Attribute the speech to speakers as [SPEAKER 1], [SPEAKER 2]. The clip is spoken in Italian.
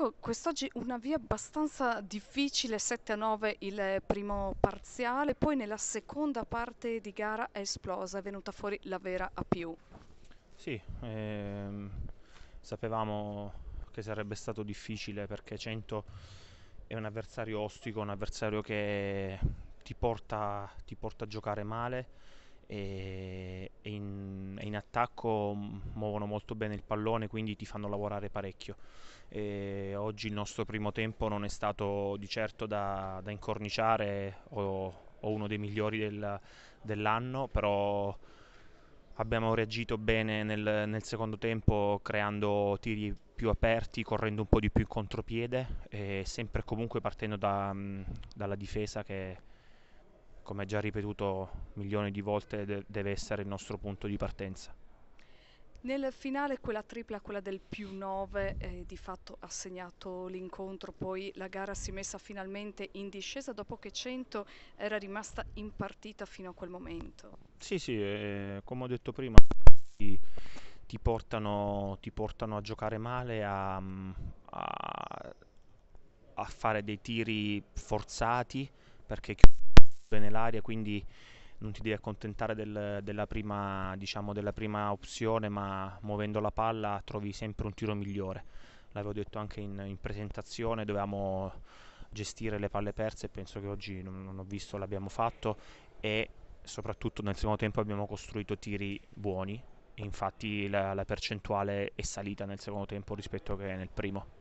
[SPEAKER 1] Ecco, quest'oggi una via abbastanza difficile, 7 a 9 il primo parziale, poi nella seconda parte di gara è esplosa, è venuta fuori la vera A più.
[SPEAKER 2] Sì, ehm, sapevamo che sarebbe stato difficile perché 100 è un avversario ostico, un avversario che ti porta, ti porta a giocare male e, in, in attacco muovono molto bene il pallone, quindi ti fanno lavorare parecchio. E oggi il nostro primo tempo non è stato di certo da, da incorniciare o, o, uno dei migliori del, dell'anno, però abbiamo reagito bene nel, nel, secondo tempo creando tiri più aperti, correndo un po' di più in contropiede e sempre comunque partendo da, dalla difesa che come già ripetuto milioni di volte de- deve essere il nostro punto di partenza.
[SPEAKER 1] Nel finale quella tripla, quella del più 9, eh, di fatto ha segnato l'incontro, poi la gara si è messa finalmente in discesa dopo che 100 era rimasta in partita fino a quel momento.
[SPEAKER 2] Sì, sì, eh, come ho detto prima, ti, ti, portano, ti portano, a giocare male, a, a, a fare dei tiri forzati perché bene l'aria, quindi non ti devi accontentare del, della, prima, diciamo, della prima opzione, ma muovendo la palla trovi sempre un tiro migliore. L'avevo detto anche in, in presentazione, dovevamo gestire le palle perse penso che oggi non, non ho visto l'abbiamo fatto e soprattutto nel secondo tempo abbiamo costruito tiri buoni infatti la, la percentuale è salita nel secondo tempo rispetto che nel primo.